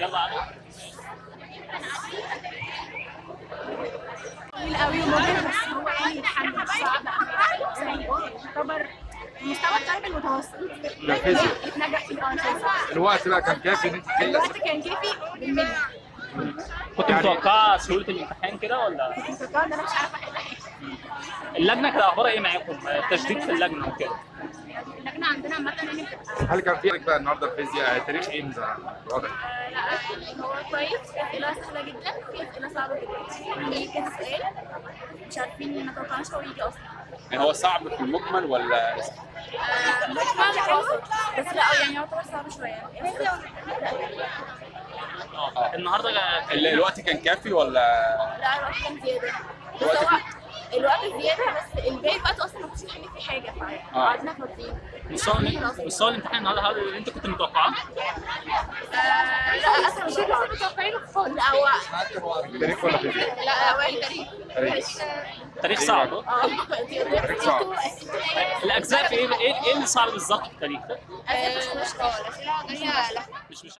يلا قوي مستوى الطالب المتوسط نجح الوقت بقى كان كافي الوقت كان كافي كنت متوقع متوقعه سهولة الامتحان كده ولا؟ كنت متوقعه ان أنا مش عارفه احل حاجة اللجنة كانت اخبارها إيه معاكم؟ تشديد في اللجنة وكده عندنا عامة يعني هل كان في بقى النهارده الفيزياء تاريخ إيه واضح آه، لا هو كويس. في أسئلة سهلة جدا. في أسئلة صعبة جدا. في كذا سؤال. مش عارفين ما توقعناش هو يجي أصلا. يعني هو صعب في المجمل ولا؟ آه، مجمع حلو. بس لا يعني يعتبر صعب شوية. آه. النهارده الوقت كان كافي ولا؟ لا الوقت كان زيادة. بس الوقت هو زيادة بس الباقي الوقت أصلا ما كنتش نحل فيه حاجة. فقعدنا فاضيين مستوى مستوى الامتحان النهارده. هل اللي أنت كنت متوقعاه؟ آه، لا أصلا مش لسه متوقعينه خالص. لا هو تاريخ ولا فيزياء؟ لا هو تاريخ. تاريخ. تاريخ صعب. آه تاريخ صعب. الأجزاء في إيه؟ إيه إيه اللي صعب بالظبط في التاريخ؟ آه، مش مش مش